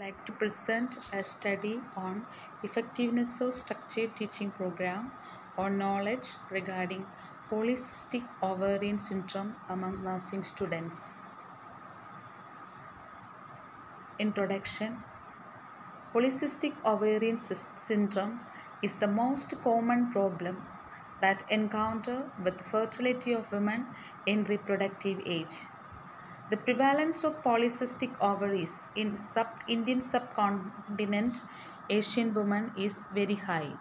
like to present a study on effectiveness of structured teaching program on knowledge regarding polycystic ovarian syndrome among nursing students. Introduction Polycystic ovarian syndrome is the most common problem that encounter with fertility of women in reproductive age. The prevalence of polycystic ovaries in sub Indian subcontinent Asian women is very high.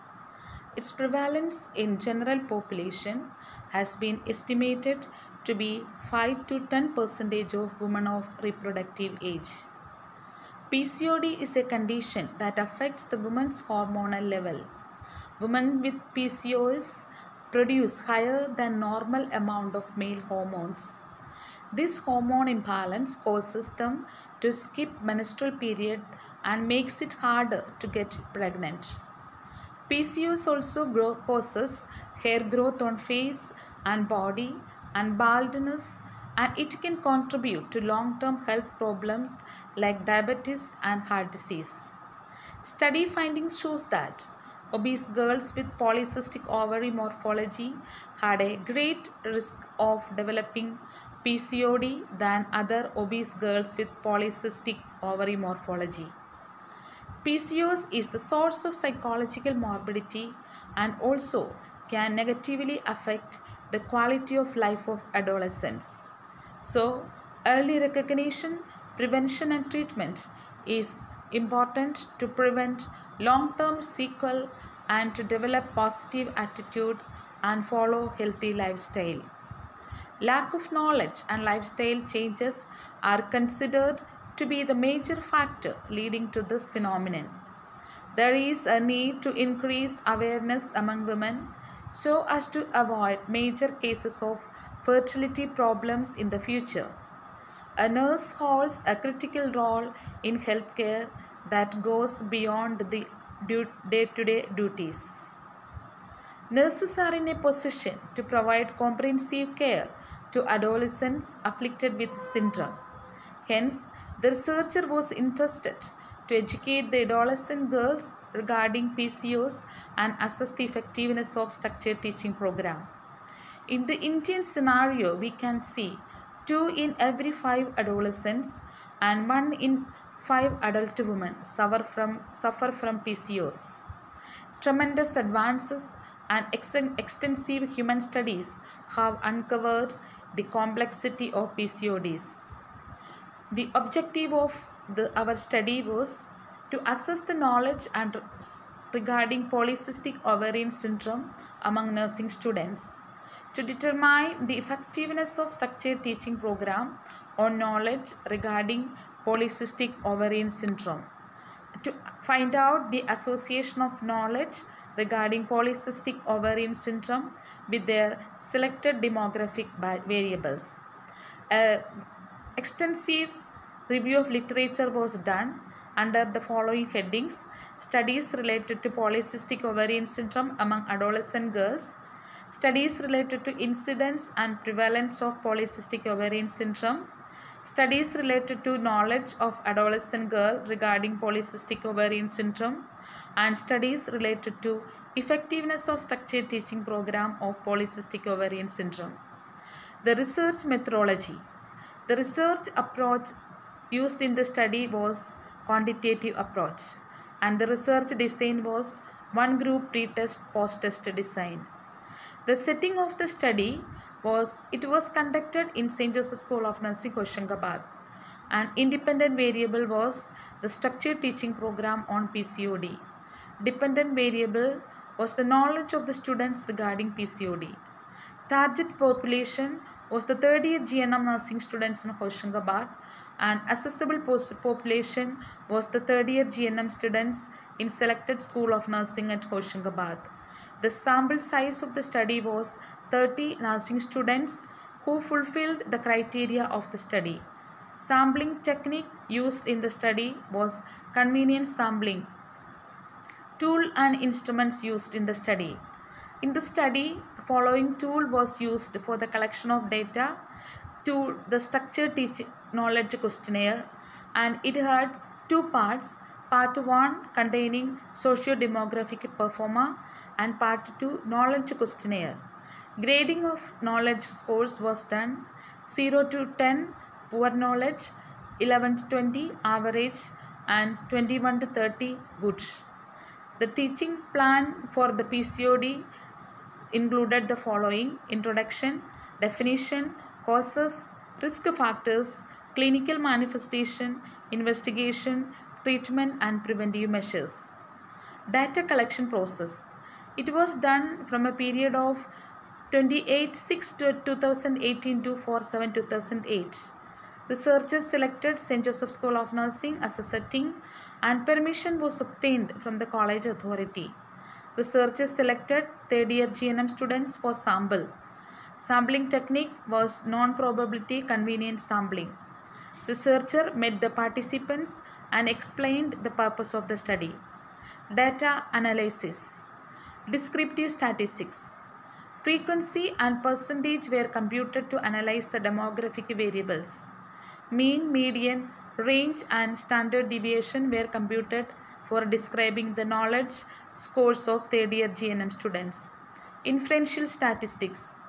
Its prevalence in general population has been estimated to be 5 to 10 percentage of women of reproductive age. PCOD is a condition that affects the woman's hormonal level. Women with PCOS produce higher than normal amount of male hormones. This hormone imbalance causes them to skip menstrual period and makes it harder to get pregnant. PCOS also grow, causes hair growth on face and body and baldness and it can contribute to long-term health problems like diabetes and heart disease. Study findings shows that obese girls with polycystic ovary morphology had a great risk of developing PCOD than other obese girls with polycystic ovary morphology. PCOS is the source of psychological morbidity and also can negatively affect the quality of life of adolescents. So, early recognition, prevention, and treatment is important to prevent long term sequel and to develop positive attitude and follow healthy lifestyle. Lack of knowledge and lifestyle changes are considered to be the major factor leading to this phenomenon. There is a need to increase awareness among women so as to avoid major cases of fertility problems in the future. A nurse holds a critical role in healthcare that goes beyond the day to day duties. Nurses are in a position to provide comprehensive care to adolescents afflicted with syndrome. Hence, the researcher was interested to educate the adolescent girls regarding PCOS and assess the effectiveness of structured teaching program. In the Indian scenario, we can see 2 in every 5 adolescents and 1 in 5 adult women suffer from, suffer from PCOS. Tremendous advances and ex- extensive human studies have uncovered the complexity of PCODs. The objective of the, our study was to assess the knowledge and regarding polycystic ovarian syndrome among nursing students, to determine the effectiveness of structured teaching program on knowledge regarding polycystic ovarian syndrome, to find out the association of knowledge regarding polycystic ovarian syndrome with their selected demographic variables. A extensive review of literature was done under the following headings. Studies related to polycystic ovarian syndrome among adolescent girls. Studies related to incidence and prevalence of polycystic ovarian syndrome. Studies related to knowledge of adolescent girl regarding polycystic ovarian syndrome and studies related to effectiveness of structured teaching program of polycystic ovarian syndrome the research methodology the research approach used in the study was quantitative approach and the research design was one group pre-test post-test design. The setting of the study was it was conducted in St. Joseph School of Nursing Hoshangabad. An independent variable was the structured teaching program on PCOD. Dependent variable was the knowledge of the students regarding PCOD. Target population was the third year GNM nursing students in Hoshangabad and accessible population was the third year GNM students in selected school of nursing at Hoshangabad. The sample size of the study was 30 nursing students who fulfilled the criteria of the study. Sampling technique used in the study was convenience sampling. Tool and instruments used in the study. In the study, the following tool was used for the collection of data to the structured teaching knowledge questionnaire and it had two parts. Part 1 containing socio-demographic performa and part 2 knowledge questionnaire. Grading of knowledge scores was done 0 to 10 poor knowledge, 11 to 20 average and 21 to 30 good. The teaching plan for the PCOD included the following introduction, definition, causes, risk factors, clinical manifestation, investigation, treatment and preventive measures. Data collection process. It was done from a period of 28 6 to 2018 to 4 7 2008. Researchers selected St. Joseph School of Nursing as a setting and permission was obtained from the college authority. Researchers selected third year GNM students for sample. Sampling technique was non-probability convenient sampling. Researcher met the participants and explained the purpose of the study. Data analysis. Descriptive statistics. Frequency and percentage were computed to analyze the demographic variables. Mean, median, range and standard deviation were computed for describing the knowledge scores of third year GNM students. Inferential statistics.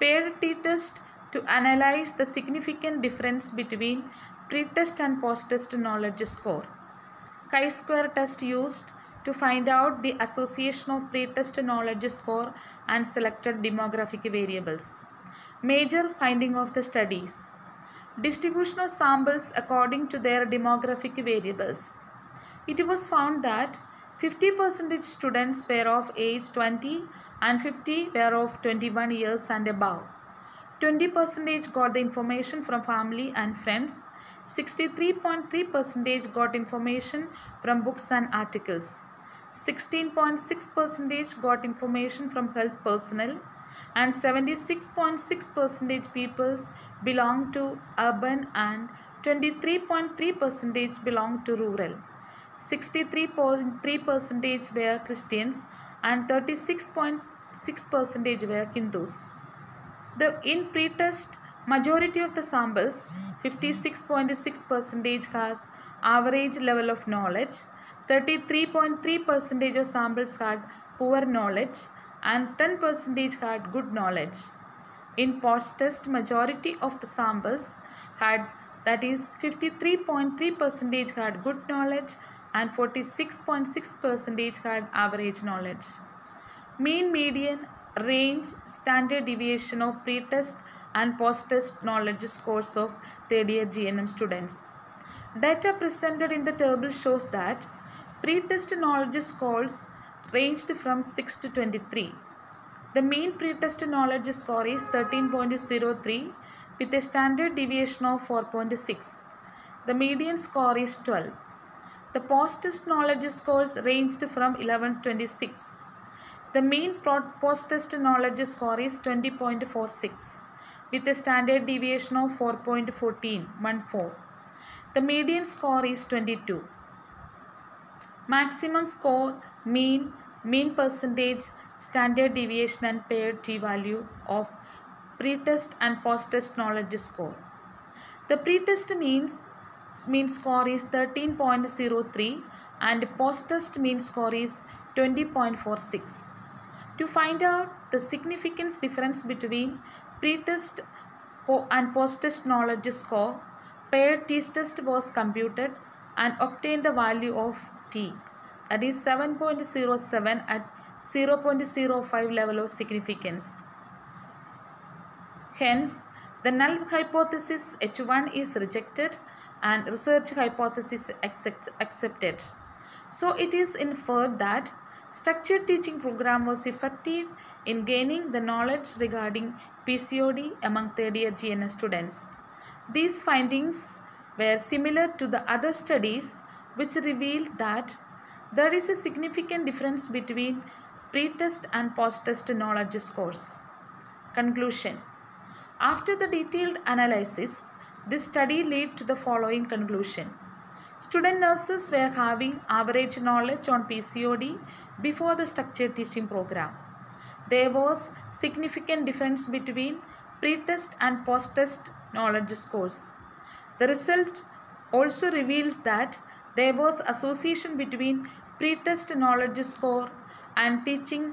Paired t-test to analyze the significant difference between pre-test and post-test knowledge score. Chi-square test used to find out the association of pre-test knowledge score and selected demographic variables. Major finding of the studies. Distribution of samples according to their demographic variables. It was found that 50% students were of age 20 and 50 were of 21 years and above. 20% got the information from family and friends. 63.3% got information from books and articles. 16.6% got information from health personnel and 76.6% people belong to urban and 23.3% belong to rural. 63.3% were Christians and 36.6% were Hindus. The in pre-test majority of the samples 56.6% has average level of knowledge 33.3% of samples had poor knowledge and 10% had good knowledge. In post-test, majority of the samples had that is 53.3% had good knowledge and 46.6% had average knowledge. Mean, median, range, standard deviation of pre-test and post-test knowledge scores of third year GNM students. Data presented in the table shows that Pre-test knowledge scores ranged from 6 to 23. The mean pre-test knowledge score is 13.03 with a standard deviation of 4.6. The median score is 12. The post-test knowledge scores ranged from 11 to 26. The mean post-test knowledge score is 20.46 with a standard deviation of 4.14. The median score is 22 maximum score, mean, mean percentage, standard deviation and paired t-value of pre-test and post-test knowledge score. The pre-test means mean score is 13.03 and post-test mean score is 20.46. To find out the significance difference between pre-test and post-test knowledge score, paired t-test was computed and obtained the value of t that is 7.07 at 0.05 level of significance. Hence, the null hypothesis H1 is rejected and research hypothesis accept, accepted. So it is inferred that structured teaching program was effective in gaining the knowledge regarding PCOD among third year GNM students. These findings were similar to the other studies which revealed that there is a significant difference between pre-test and post-test knowledge scores. Conclusion After the detailed analysis, this study led to the following conclusion. Student nurses were having average knowledge on PCOD before the structured teaching program. There was significant difference between pre-test and post-test knowledge scores. The result also reveals that There was association between pre-test knowledge score and teaching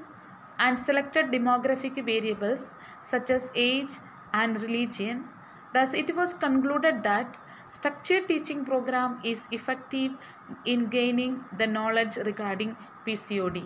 and selected demographic variables such as age and religion. Thus, it was concluded that structured teaching program is effective in gaining the knowledge regarding PCOD.